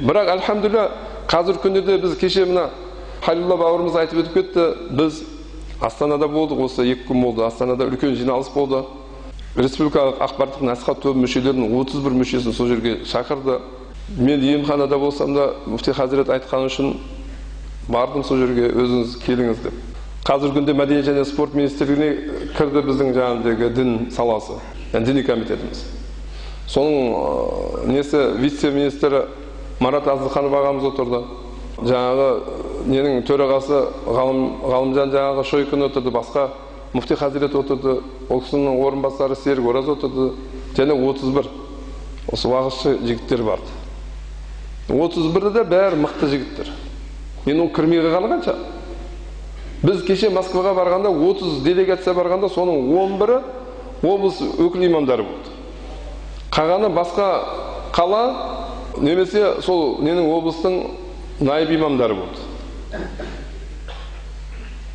бірақ альхамдулилля қазіргі күндерде біз кеше мына халилла бауырымыз айтып өтіп кетті. Біз астанада болдық осы екі күн болды. Астанада үлкен жиналыс болды. Республикалық ақпараттық насихат тобы мүшелерінің отыз бір мүшесін сол жерге шақырды. Мен емханада болсам да мүфти хазірет айтқаны үшін бардым сол жерге өзіңіз келіңіз деп. Қазіргі күнде мәдениет және спорт министрлігіне кірді біздің жаңағыдегі дін саласы yani діни комитетіміз. Соның несі вице министрі марат әзілханов ағамыз отырды. Жаңағы ненің төрағасы ғалым ғалымжан жаңағы шойкин отырды басқа мүфти хазірет отырды ол кісінің орынбасары серік ораз отырды және отыз бір осы уағызшы жігіттер барды. отыз бірі де бәрі мықты жігіттер. Енді ол кірмей қалғаны қанша біз кеше москваға барғанда 30 делегация барғанда соның 11-і облыс өкіл имамдары болды. Қалғаны басқа қала немесе сол ненің облыстың найып имамдары болды.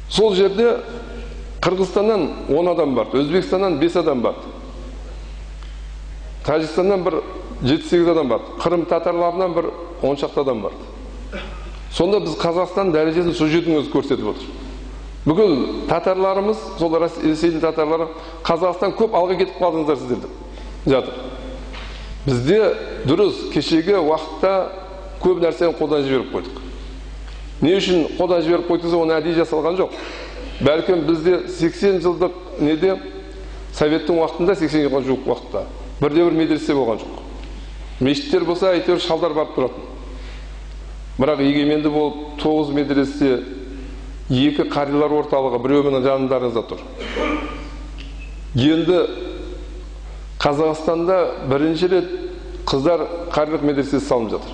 Сол жерде қырғызстаннан 10 адам барды өзбекстаннан 5 адам барды. Тәжікстаннан бір жеті сегіз адам барды қырым татарларынан бір он шақты адам барды. Сонда біз қазақстан дәрежесін сол жердің өзі көрсетіп отыр. Бүкіл татарларымыз сол ресейдің татарлары қазақстан көп алға кетіп қалдыңыздар сіздер деп жатыр. Бізде дұрыс кешегі уақытта көп нәрсені қолдан жіберіп қойдық не үшін қолдан жіберіп қойдық десе оны әдейі жасалған жоқ бәлкім бізде 80 жылдық неде советтің уақытында 80 жылға жуық уақытта бірде бір медресе болған жоқ мешіттер болса әйтеуір шалдар барып тұратын бірақ егеменді болып тоғыз медресе екі қарилар орталығы біреуі мына жандарыңызда тұр енді қазақстанда бірінші рет қыздар қарилық медресесі салынып жатыр.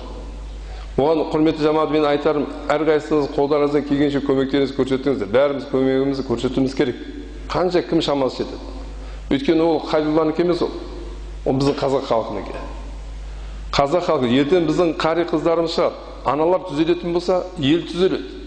Оған құрметті жамағат мен айтарым әрқайсыңыз қолдарыңыздан келгенше көмектеріңізді көрсетіңіздер. Бәріміз көмегімізді көрсетуіміз керек. Қанша кім шамасы жетеді? Өйткені ол халиланікі емес ол. Ол біздің қазақ халқынікі қазақ халқы. Ертең біздің қари қыздарымыз шығады. Аналар түзелетін болса ел түзеледі.